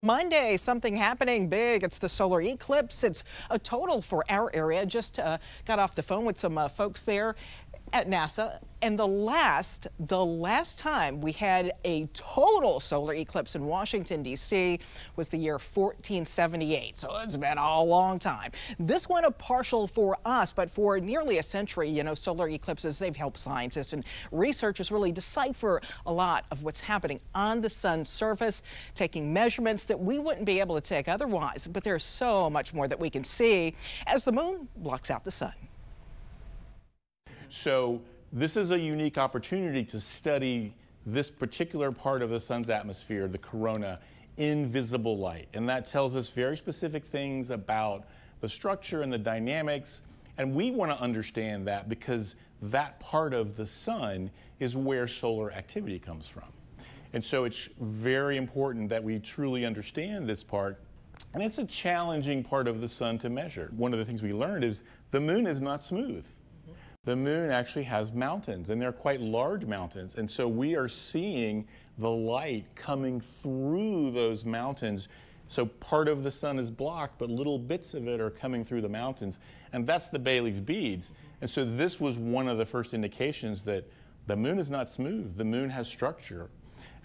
Monday, something happening big. It's the solar eclipse. It's a total for our area. Just uh, got off the phone with some uh, folks there at NASA. And the last, the last time we had a total solar eclipse in Washington, D.C. was the year 1478. So it's been a long time. This one a partial for us, but for nearly a century, you know, solar eclipses, they've helped scientists and researchers really decipher a lot of what's happening on the sun's surface, taking measurements that we wouldn't be able to take otherwise. But there's so much more that we can see as the moon blocks out the sun. So this is a unique opportunity to study this particular part of the sun's atmosphere, the corona, in visible light. And that tells us very specific things about the structure and the dynamics. And we want to understand that because that part of the sun is where solar activity comes from. And so it's very important that we truly understand this part. And it's a challenging part of the sun to measure. One of the things we learned is the moon is not smooth the moon actually has mountains, and they're quite large mountains. And so we are seeing the light coming through those mountains. So part of the sun is blocked, but little bits of it are coming through the mountains. And that's the Baily's beads. And so this was one of the first indications that the moon is not smooth, the moon has structure.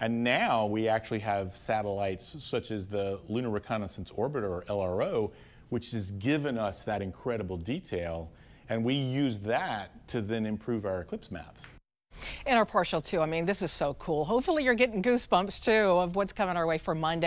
And now we actually have satellites such as the Lunar Reconnaissance Orbiter, or LRO, which has given us that incredible detail and we use that to then improve our eclipse maps. In our partial too, I mean, this is so cool. Hopefully you're getting goosebumps too of what's coming our way for Monday.